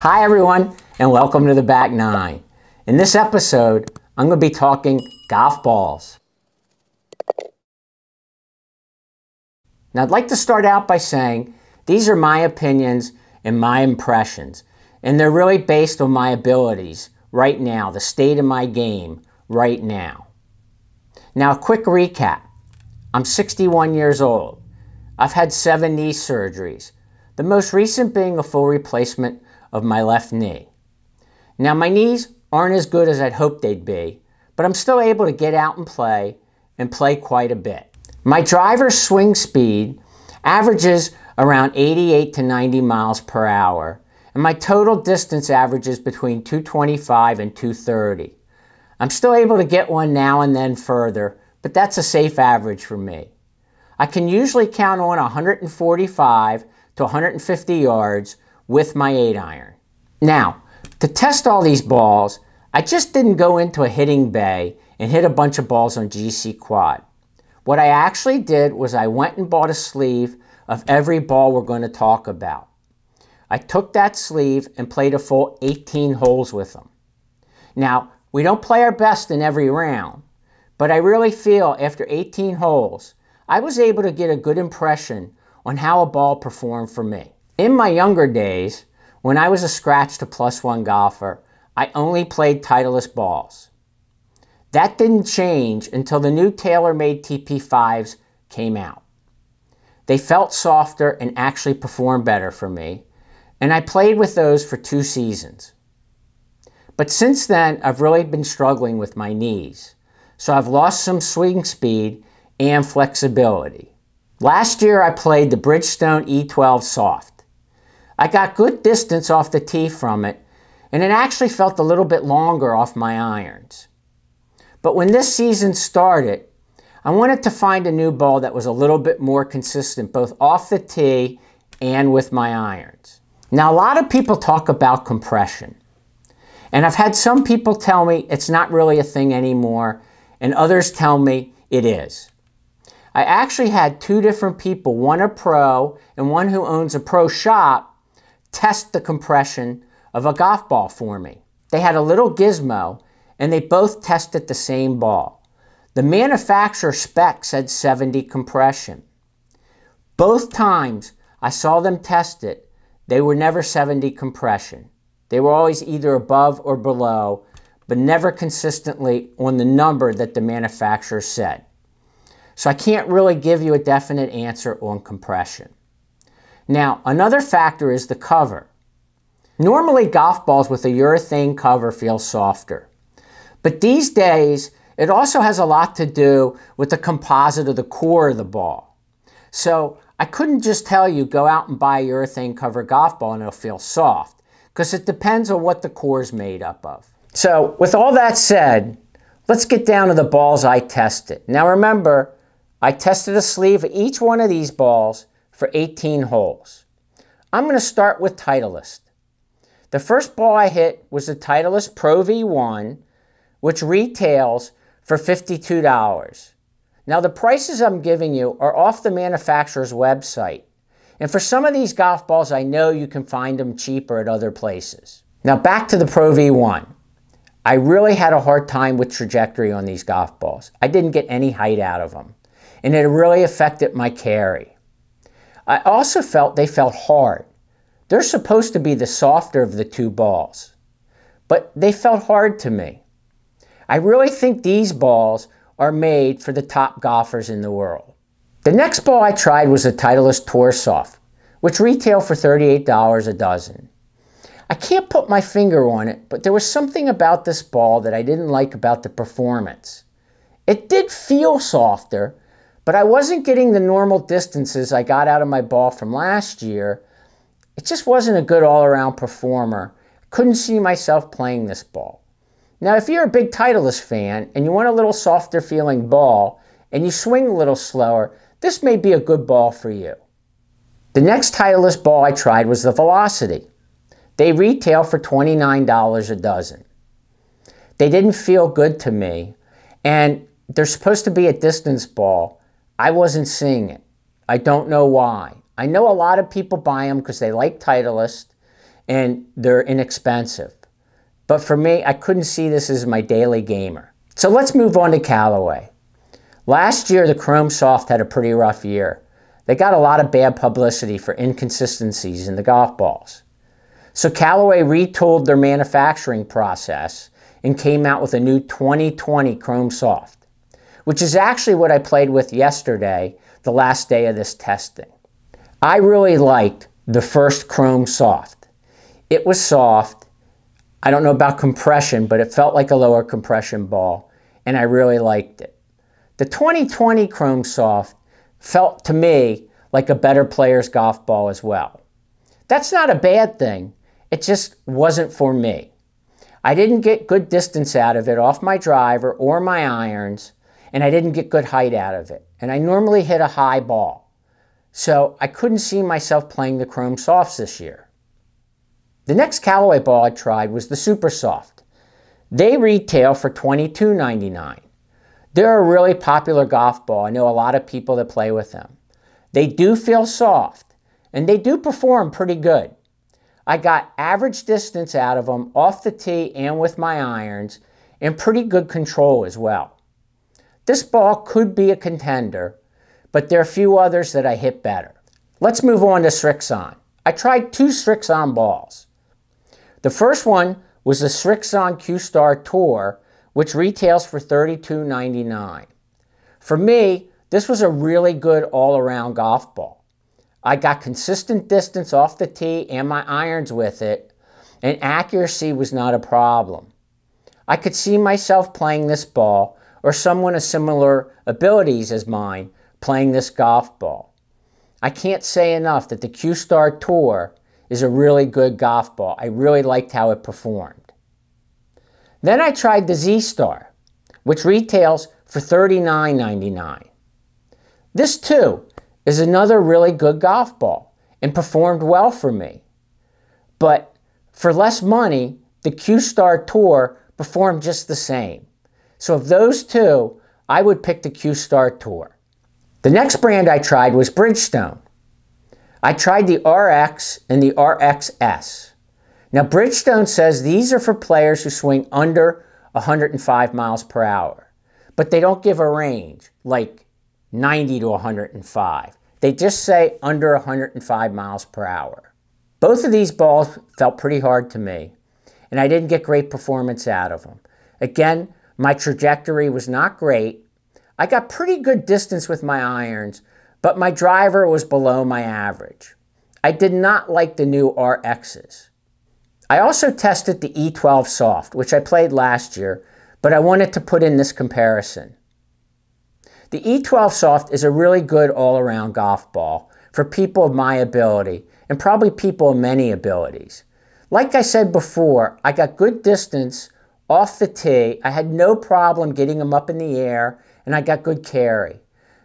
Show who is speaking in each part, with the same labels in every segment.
Speaker 1: Hi everyone and welcome to the Back Nine. In this episode, I'm going to be talking golf balls. Now I'd like to start out by saying these are my opinions and my impressions, and they're really based on my abilities right now, the state of my game right now. Now a quick recap. I'm 61 years old. I've had seven knee surgeries, the most recent being a full replacement of my left knee. Now, my knees aren't as good as I'd hoped they'd be, but I'm still able to get out and play and play quite a bit. My driver's swing speed averages around 88 to 90 miles per hour, and my total distance averages between 225 and 230. I'm still able to get one now and then further, but that's a safe average for me. I can usually count on 145 to 150 yards with my 8 iron. Now, to test all these balls, I just didn't go into a hitting bay and hit a bunch of balls on GC Quad. What I actually did was I went and bought a sleeve of every ball we're going to talk about. I took that sleeve and played a full 18 holes with them. Now, we don't play our best in every round, but I really feel after 18 holes, I was able to get a good impression on how a ball performed for me. In my younger days, when I was a scratch to plus one golfer, I only played Titleist balls. That didn't change until the new TaylorMade TP5s came out. They felt softer and actually performed better for me, and I played with those for two seasons. But since then, I've really been struggling with my knees, so I've lost some swing speed and flexibility. Last year, I played the Bridgestone E12 Soft. I got good distance off the tee from it, and it actually felt a little bit longer off my irons. But when this season started, I wanted to find a new ball that was a little bit more consistent, both off the tee and with my irons. Now, a lot of people talk about compression. And I've had some people tell me it's not really a thing anymore, and others tell me it is. I actually had two different people, one a pro and one who owns a pro shop, test the compression of a golf ball for me. They had a little gizmo and they both tested the same ball. The manufacturer spec said 70 compression. Both times I saw them test it, they were never 70 compression. They were always either above or below, but never consistently on the number that the manufacturer said. So I can't really give you a definite answer on compression. Now, another factor is the cover. Normally, golf balls with a urethane cover feel softer. But these days, it also has a lot to do with the composite of the core of the ball. So I couldn't just tell you go out and buy a urethane cover golf ball and it'll feel soft because it depends on what the core is made up of. So with all that said, let's get down to the balls I tested. Now remember, I tested a sleeve of each one of these balls for 18 holes. I'm going to start with Titleist. The first ball I hit was the Titleist Pro V1, which retails for $52. Now the prices I'm giving you are off the manufacturer's website. And for some of these golf balls, I know you can find them cheaper at other places. Now back to the Pro V1. I really had a hard time with trajectory on these golf balls. I didn't get any height out of them. And it really affected my carry. I also felt they felt hard. They're supposed to be the softer of the two balls, but they felt hard to me. I really think these balls are made for the top golfers in the world. The next ball I tried was the Titleist Tour Soft, which retail for $38 a dozen. I can't put my finger on it, but there was something about this ball that I didn't like about the performance. It did feel softer, but I wasn't getting the normal distances I got out of my ball from last year. It just wasn't a good all around performer. Couldn't see myself playing this ball. Now, if you're a big Titleist fan and you want a little softer feeling ball and you swing a little slower, this may be a good ball for you. The next Titleist ball I tried was the Velocity. They retail for $29 a dozen. They didn't feel good to me, and they're supposed to be a distance ball, I wasn't seeing it. I don't know why. I know a lot of people buy them because they like Titleist and they're inexpensive. But for me, I couldn't see this as my daily gamer. So let's move on to Callaway. Last year, the Chrome Soft had a pretty rough year. They got a lot of bad publicity for inconsistencies in the golf balls. So Callaway retooled their manufacturing process and came out with a new 2020 Chrome Soft, which is actually what I played with yesterday, the last day of this testing. I really liked the first Chrome Soft. It was soft. I don't know about compression, but it felt like a lower compression ball, and I really liked it. The 2020 Chrome Soft felt to me like a better player's golf ball as well. That's not a bad thing, it just wasn't for me. I didn't get good distance out of it off my driver or my irons, and I didn't get good height out of it. And I normally hit a high ball. So I couldn't see myself playing the Chrome Softs this year. The next Callaway ball I tried was the Super Soft. They retail for $22.99. They're a really popular golf ball. I know a lot of people that play with them. They do feel soft, and they do perform pretty good. I got average distance out of them off the tee and with my irons, and pretty good control as well. This ball could be a contender, but there are a few others that I hit better. Let's move on to Srixon. I tried two Srixon balls. The first one was the Srixon Q-Star Tour, which retails for $32.99. For me, this was a really good all-around golf ball. I got consistent distance off the tee and my irons with it, and accuracy was not a problem. I could see myself playing this ball, or someone of similar abilities as mine, playing this golf ball. I can't say enough that the Q-Star Tour is a really good golf ball. I really liked how it performed. Then I tried the Z-Star, which retails for $39.99. This too is another really good golf ball and performed well for me. But for less money, the Q-Star Tour performed just the same. So of those two, I would pick the Q-Star Tour. The next brand I tried was Bridgestone. I tried the RX and the RXS. Now Bridgestone says these are for players who swing under 105 miles per hour, but they don't give a range like 90 to 105. They just say under 105 miles per hour. Both of these balls felt pretty hard to me, and I didn't get great performance out of them. Again, my trajectory was not great. I got pretty good distance with my irons, but my driver was below my average. I did not like the new RXs. I also tested the E12 Soft, which I played last year, but I wanted to put in this comparison. The E12 Soft is a really good all-around golf ball for people of my ability and probably people of many abilities. Like I said before, I got good distance off the tee. I had no problem getting them up in the air and I got good carry.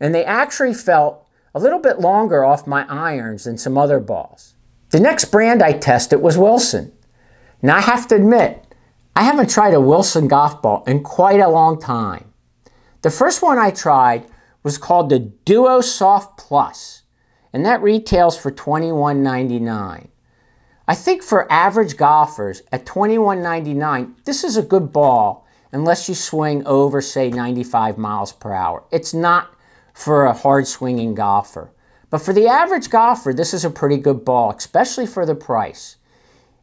Speaker 1: And they actually felt a little bit longer off my irons than some other balls. The next brand I tested was Wilson. Now I have to admit, I haven't tried a Wilson golf ball in quite a long time. The first one I tried was called the Duo Soft Plus, and that retails for $21.99. I think for average golfers at $21.99, this is a good ball unless you swing over, say, 95 miles per hour. It's not for a hard swinging golfer. But for the average golfer, this is a pretty good ball, especially for the price.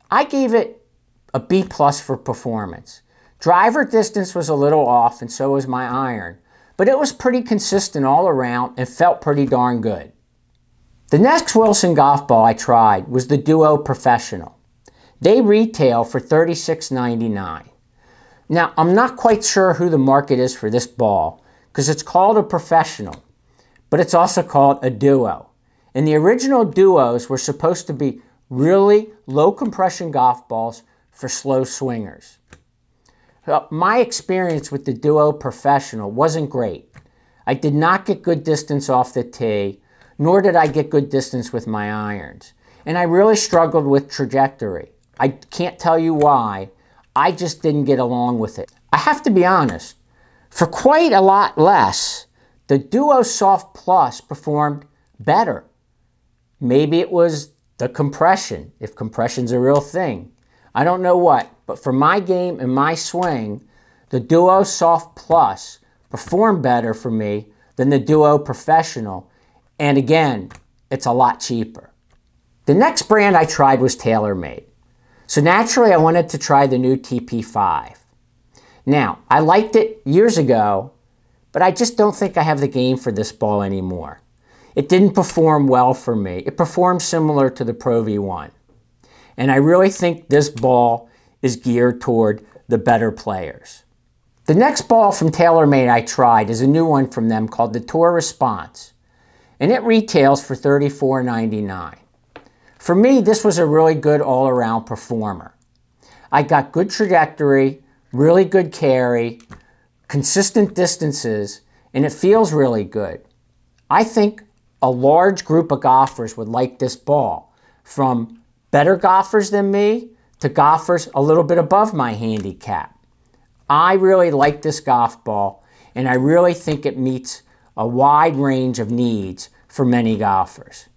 Speaker 1: I gave it a B plus for performance. Driver distance was a little off, and so was my iron, but it was pretty consistent all around and felt pretty darn good. The next Wilson golf ball I tried was the Duo Professional. They retail for $36.99. Now, I'm not quite sure who the market is for this ball because it's called a professional, but it's also called a duo. And the original duos were supposed to be really low compression golf balls for slow swingers. My experience with the Duo Professional wasn't great. I did not get good distance off the tee, nor did I get good distance with my irons. And I really struggled with trajectory. I can't tell you why. I just didn't get along with it. I have to be honest. For quite a lot less, the Duo Soft Plus performed better. Maybe it was the compression, if compression's a real thing. I don't know what, but for my game and my swing, the Duo Soft Plus performed better for me than the Duo Professional. And again, it's a lot cheaper. The next brand I tried was TaylorMade. So naturally, I wanted to try the new TP5. Now, I liked it years ago, but I just don't think I have the game for this ball anymore. It didn't perform well for me. It performed similar to the Pro V1. And I really think this ball is geared toward the better players. The next ball from TaylorMade I tried is a new one from them called the Tour Response. And it retails for $34.99. For me, this was a really good all-around performer. I got good trajectory, really good carry, consistent distances, and it feels really good. I think a large group of golfers would like this ball, from better golfers than me to golfers a little bit above my handicap. I really like this golf ball, and I really think it meets a wide range of needs for many golfers.